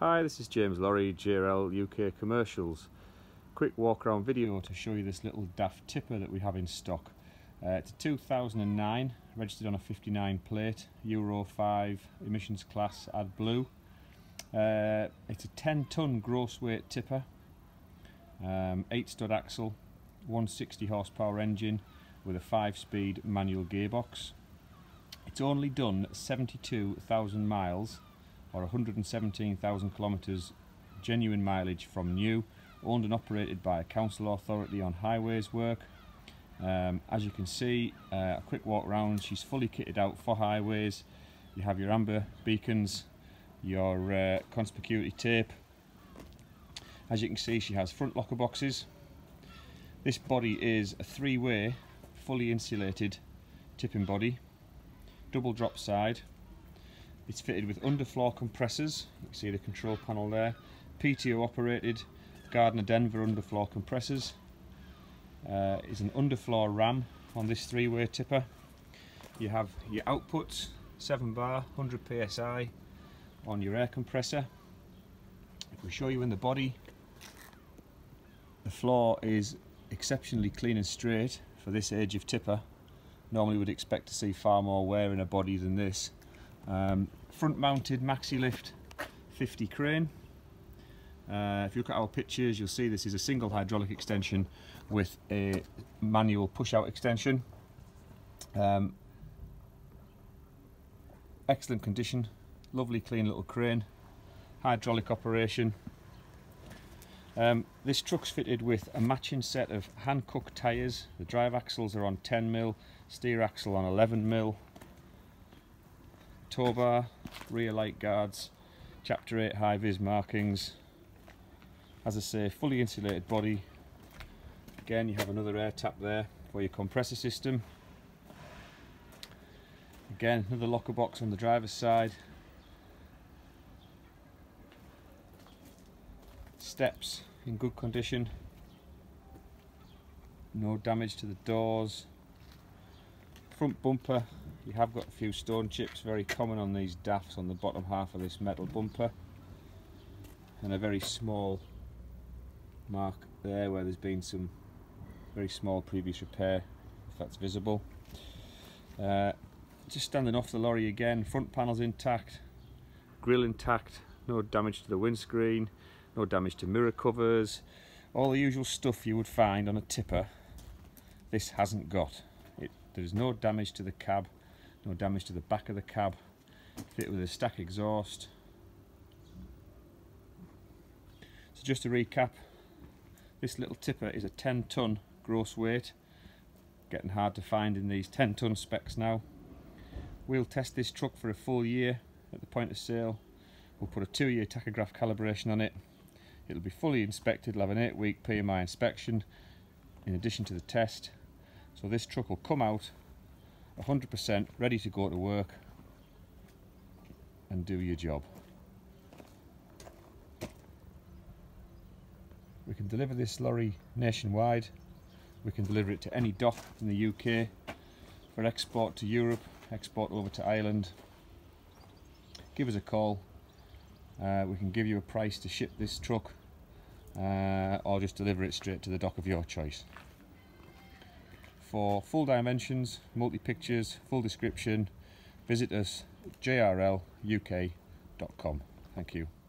Hi, this is James Lawrie, JRL UK Commercials. Quick walk around video to show you this little DAF tipper that we have in stock. Uh, it's a 2009, registered on a 59 plate, Euro 5 emissions class AdBlue. Uh, it's a 10 ton gross weight tipper, um, 8 stud axle, 160 horsepower engine with a 5 speed manual gearbox. It's only done 72,000 miles or 117,000 kilometres genuine mileage from new, owned and operated by a council authority on highways work. Um, as you can see, uh, a quick walk around, she's fully kitted out for highways. You have your amber beacons, your uh, conspicuity tape. As you can see, she has front locker boxes. This body is a three-way, fully insulated tipping body, double drop side, it's fitted with underfloor compressors. You can see the control panel there. PTO operated Gardner Denver underfloor compressors. Uh, is an underfloor ram on this three-way tipper. You have your outputs, 7 bar, 100 psi on your air compressor. If we show you in the body, the floor is exceptionally clean and straight for this age of tipper. Normally would expect to see far more wear in a body than this. Um, front mounted Maxilift 50 crane. Uh, if you look at our pictures you'll see this is a single hydraulic extension with a manual push out extension. Um, excellent condition, lovely clean little crane, hydraulic operation. Um, this truck's fitted with a matching set of Hankook tyres. The drive axles are on 10mm, steer axle on 11mm, tow bar, rear light guards, chapter 8 high vis markings. As I say, fully insulated body. Again, you have another air tap there for your compressor system. Again, another locker box on the driver's side. Steps in good condition. No damage to the doors. Front bumper you have got a few stone chips, very common on these DAFs on the bottom half of this metal bumper. And a very small mark there where there's been some very small previous repair, if that's visible. Uh, just standing off the lorry again, front panels intact, grill intact, no damage to the windscreen, no damage to mirror covers, all the usual stuff you would find on a tipper, this hasn't got. It, there's no damage to the cab, no damage to the back of the cab. Fit with a stack exhaust. So just to recap, this little tipper is a 10 ton gross weight. Getting hard to find in these 10 ton specs now. We'll test this truck for a full year at the point of sale. We'll put a two year tachograph calibration on it. It'll be fully inspected, it'll have an eight week PMI inspection in addition to the test. So this truck will come out 100% ready to go to work and do your job. We can deliver this lorry nationwide. We can deliver it to any dock in the UK for export to Europe, export over to Ireland. Give us a call. Uh, we can give you a price to ship this truck uh, or just deliver it straight to the dock of your choice for full dimensions, multi-pictures, full description, visit us jrluk.com. Thank you.